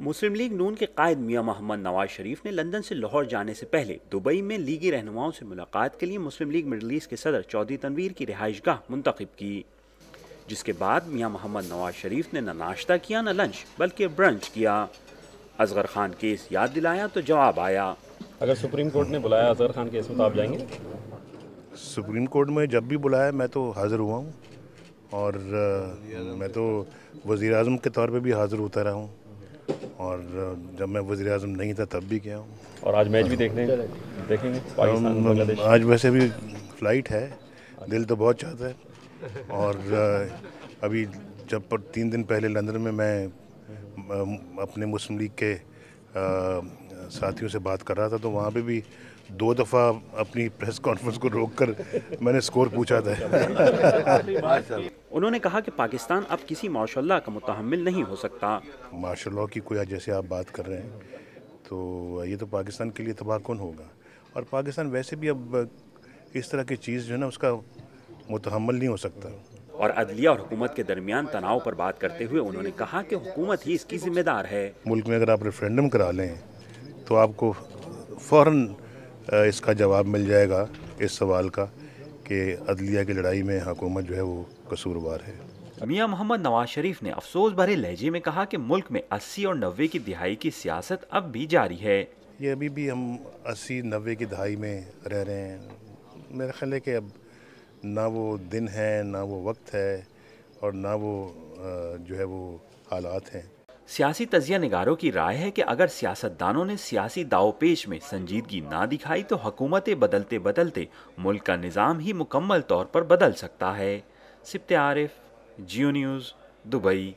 मुस्लिम league नून के कायद मियाँ मोहम्मद नवाज़ शरीफ ने लंदन से लाहौर जाने से पहले दुबई में लीगी रहनुमाओं से मुलाकात के लिए मुस्लिम लीग मिडल ईस्ट के सदर चौधरी तनवीर की रिहाइश गाह मुंतखब की जिसके बाद मियाँ मोहम्मद नवाज़ शरीफ ने न नाश्ता किया न लंच बल्कि ब्रंच किया। असगर खान केस याद दिलाया तो जवाब आया। अगर सुप्रीम कोर्ट ने बुलाया असगर खान केस में तो आप जाएँगे? सुप्रीम कोर्ट में जब भी बुलाया मैं तो हाज़िर हुआ हूँ और मैं तो वज़ी अजम के तौर पर भी हाज़िर होता रहा हूँ। और जब मैं वज़ी अजम नहीं था तब भी गया हूँ। और आज मैच भी देखने देखेंगे पाकिस्तान आज वैसे भी फ़्लाइट है दिल तो बहुत चाहता है। और अभी जब तीन दिन पहले लंदन में मैं अपने मुस्लिम लीग के साथियों से बात कर रहा था तो वहाँ पे भी दो दफ़ा अपनी प्रेस कॉन्फ्रेंस को रोककर मैंने स्कोर पूछा था। उन्होंने कहा कि पाकिस्तान अब किसी माशा का मुतहमल नहीं हो सकता। माशा की कोई जैसे आप बात कर रहे हैं तो ये तो पाकिस्तान के लिए तबाह कौन होगा? और पाकिस्तान वैसे भी अब इस तरह की चीज़ जो है ना उसका मुतहमल नहीं हो सकता। और अदलिया और हुकूमत के दरमियान तनाव पर बात करते हुए उन्होंने कहा कि हुकूमत ही इसकी जिम्मेदार है। मुल्क में अगर आप रेफरेंडम करा लें तो आपको फ़ौर इसका जवाब मिल जाएगा इस सवाल का कि अदलिया की लड़ाई में हुकूमत जो है वो कसूरवार है। मियाँ मोहम्मद नवाज़ शरीफ ने अफसोस भरे लहजे में कहा कि मुल्क में 80 और 90 की दिहाई की सियासत अब भी जारी है। ये अभी भी हम 80 90 की दहाई में रह रहे हैं। मेरा ख्याल है कि अब ना वो दिन है ना वो वक्त है और ना वो जो है वो हालात हैं। सियासी तजिया नगारों की राय है कि अगर सियासतदानों ने सियासी दावपेश में संजीदगी ना दिखाई तो हुकूमतें बदलते बदलते मुल्क का निज़ाम ही मुकम्मल तौर पर बदल सकता है। Sibt Arif, Geo news, Dubai.